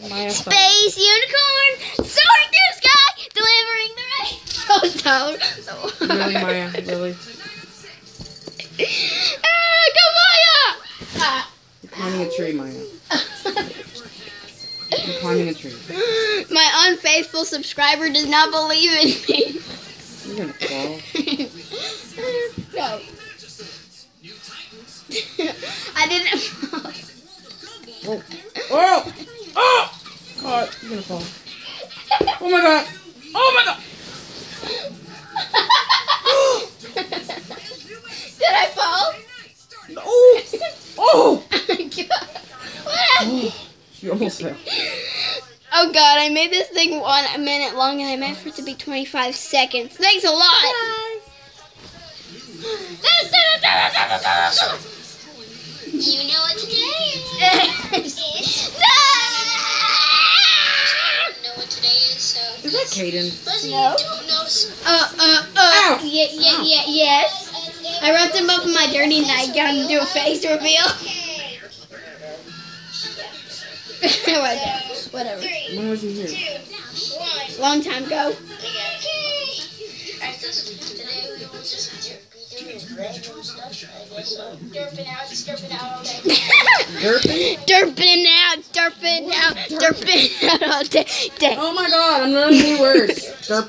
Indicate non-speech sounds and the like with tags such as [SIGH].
Space unicorn, soaring through sky, delivering the rain. [LAUGHS] Oh, so, Really, [LAUGHS] Maya? Really? ah, go Maya! Ah. You're climbing a tree, Maya. You're climbing a tree. [LAUGHS] My unfaithful subscriber does not believe in me. You're gonna fall. no. I didn't. Oh! Oh! Oh! Gonna fall. Oh my god! Oh my god! Did I fall? Oh! Oh! oh what oh. You almost fell. Oh god, I made this thing one minute long and I meant for it to be 25 seconds. Thanks a lot! You is, that Caden? Listen, No. you don't know. s- uh, uh, uh, Ow. yeah, yeah, yeah, yes. I wrapped him up in my dirty nightgown to do a face reveal. Whatever. [LAUGHS] Whatever. When was he here? Long time ago. Derping out, derping out all day. Derping? derping out, derping out, derping out all day. day. Oh my god, I'm learning new words. Derping.